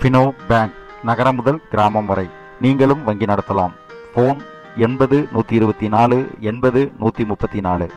Fino bank நகரம் முதல் கிராமம் வரை. நீங்களும் வங்கி நடத்தலாம். ஃபோன் எண்பது நூற்றி இருபத்தி நாலு எண்பது நூற்றி முப்பத்தி நாலு.